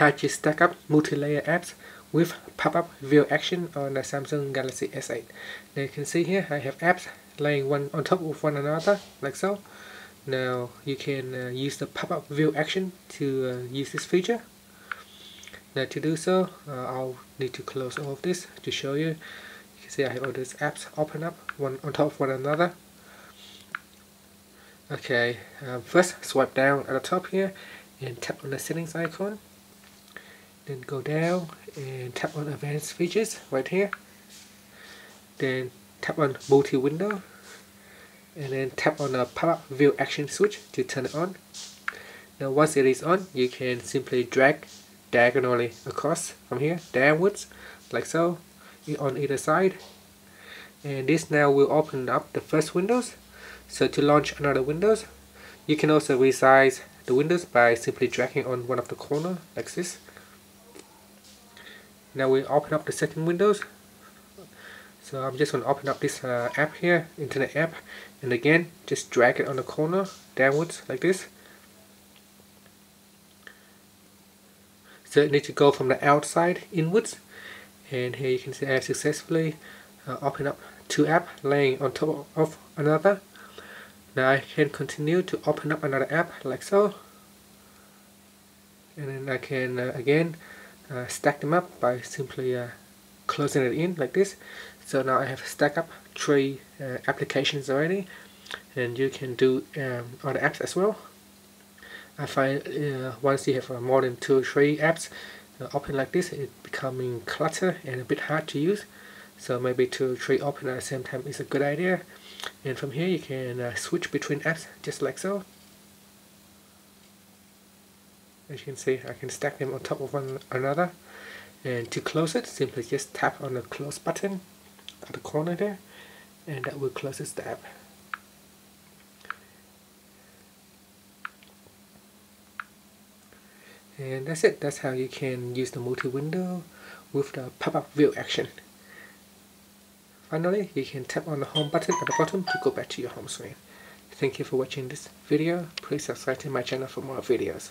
how to stack up multi-layer apps with pop-up view action on the Samsung Galaxy S8. Now you can see here I have apps laying one on top of one another like so. Now you can uh, use the pop-up view action to uh, use this feature. Now to do so uh, I'll need to close all of this to show you. You can see I have all these apps open up one on top of one another. Okay, um, first swipe down at the top here and tap on the settings icon then go down and tap on advanced features right here. Then tap on multi-window. And then tap on the pop-up view action switch to turn it on. Now once it is on you can simply drag diagonally across from here downwards like so on either side. And this now will open up the first windows. So to launch another windows you can also resize the windows by simply dragging on one of the corner like this now we open up the second windows. So I'm just going to open up this uh, app here internet app. And again just drag it on the corner downwards like this. So it needs to go from the outside inwards. And here you can see I have successfully uh, opened up two apps laying on top of another. Now I can continue to open up another app like so. And then I can uh, again uh, stack them up by simply uh, closing it in like this. So now I have stacked up three uh, applications already. And you can do um, other apps as well. I find uh, once you have uh, more than two or three apps uh, open like this it's becoming clutter and a bit hard to use. So maybe two or three open at the same time is a good idea. And from here you can switch between apps just like so as you can see I can stack them on top of one another. And to close it simply just tap on the close button at the corner there and that will close this tab. And that's it. That's how you can use the multi-window with the pop-up view action. Finally you can tap on the home button at the bottom to go back to your home screen. Thank you for watching this video. Please subscribe to my channel for more videos